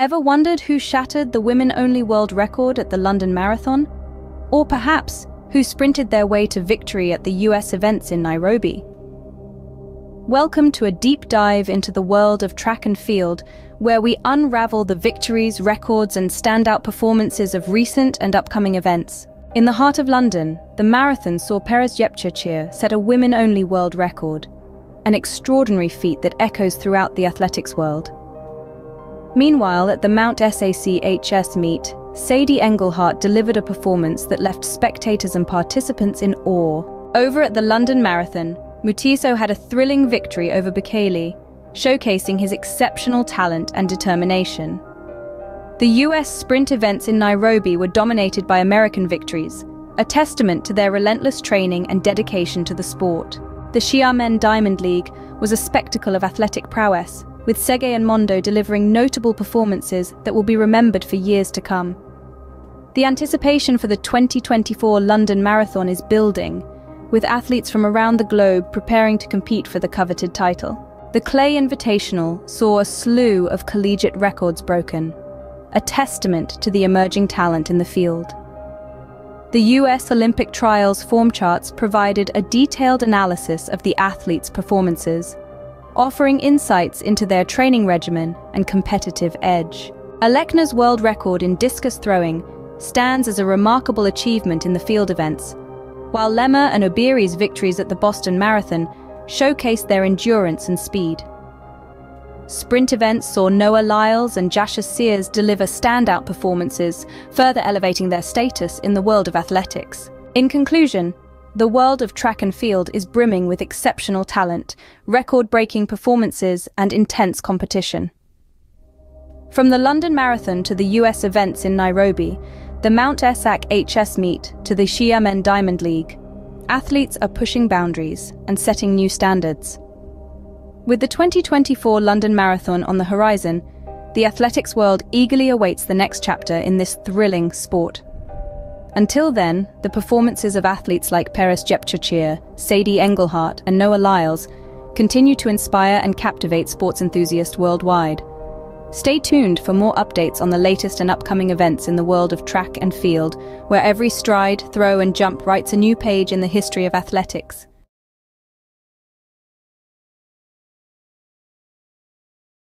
Ever wondered who shattered the women-only world record at the London Marathon? Or perhaps, who sprinted their way to victory at the US events in Nairobi? Welcome to a deep dive into the world of track and field, where we unravel the victories, records and standout performances of recent and upcoming events. In the heart of London, the marathon saw Peres Jepchirchir set a women-only world record, an extraordinary feat that echoes throughout the athletics world. Meanwhile, at the Mount SAC HS meet, Sadie Engelhardt delivered a performance that left spectators and participants in awe. Over at the London Marathon, Mutiso had a thrilling victory over Bekele, showcasing his exceptional talent and determination. The US sprint events in Nairobi were dominated by American victories, a testament to their relentless training and dedication to the sport. The Xiamen Diamond League was a spectacle of athletic prowess, with Tsegay and Mondo delivering notable performances that will be remembered for years to come. The anticipation for the 2024 London Marathon is building, with athletes from around the globe preparing to compete for the coveted title. The Clay Invitational saw a slew of collegiate records broken, a testament to the emerging talent in the field. The US Olympic Trials form charts provided a detailed analysis of the athletes' performances, offering insights into their training regimen and competitive edge. Alekna's world record in discus throwing stands as a remarkable achievement in the field events, while Lemma and Obiri's victories at the Boston Marathon showcased their endurance and speed. Sprint events saw Noah Lyles and Jasha Sears deliver standout performances, further elevating their status in the world of athletics. In conclusion, the world of track and field is brimming with exceptional talent, record-breaking performances and intense competition. From the London Marathon to the US events in Nairobi, the Mount SAC HS meet to the Xiamen Diamond League, athletes are pushing boundaries and setting new standards. With the 2024 London Marathon on the horizon, the athletics world eagerly awaits the next chapter in this thrilling sport. Until then, the performances of athletes like Peres Jepchirchir, Sadie Engelhardt, and Noah Lyles continue to inspire and captivate sports enthusiasts worldwide. Stay tuned for more updates on the latest and upcoming events in the world of track and field, where every stride, throw, and jump writes a new page in the history of athletics.